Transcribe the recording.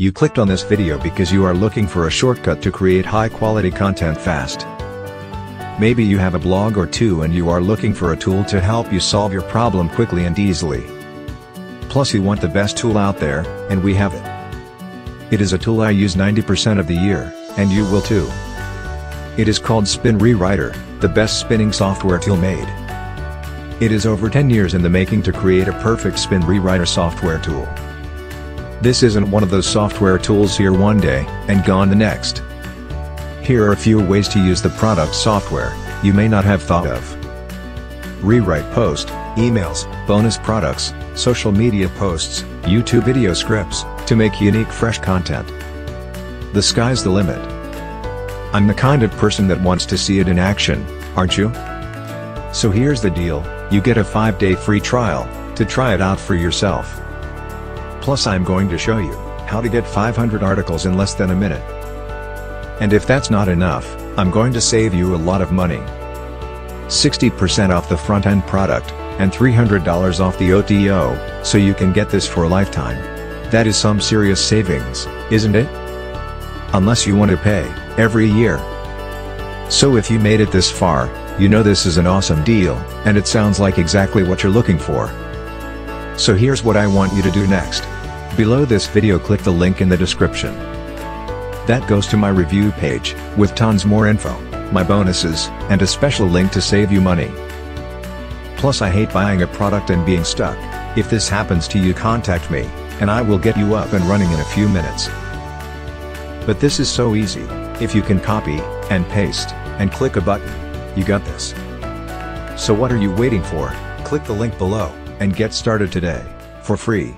You clicked on this video because you are looking for a shortcut to create high quality content fast. Maybe you have a blog or two and you are looking for a tool to help you solve your problem quickly and easily. Plus you want the best tool out there, and we have it. It is a tool I use 90% of the year, and you will too. It is called Spin Rewriter, the best spinning software tool made. It is over 10 years in the making to create a perfect spin rewriter software tool. This isn't one of those software tools here one day, and gone the next. Here are a few ways to use the product software, you may not have thought of. Rewrite post, emails, bonus products, social media posts, YouTube video scripts, to make unique fresh content. The sky's the limit. I'm the kind of person that wants to see it in action, aren't you? So here's the deal, you get a 5-day free trial, to try it out for yourself. Plus I'm going to show you, how to get 500 articles in less than a minute. And if that's not enough, I'm going to save you a lot of money. 60% off the front-end product, and $300 off the OTO, so you can get this for a lifetime. That is some serious savings, isn't it? Unless you want to pay, every year. So if you made it this far, you know this is an awesome deal, and it sounds like exactly what you're looking for. So here's what I want you to do next. Below this video click the link in the description. That goes to my review page, with tons more info, my bonuses, and a special link to save you money. Plus I hate buying a product and being stuck, if this happens to you contact me, and I will get you up and running in a few minutes. But this is so easy, if you can copy, and paste, and click a button. You got this. So what are you waiting for? Click the link below, and get started today, for free.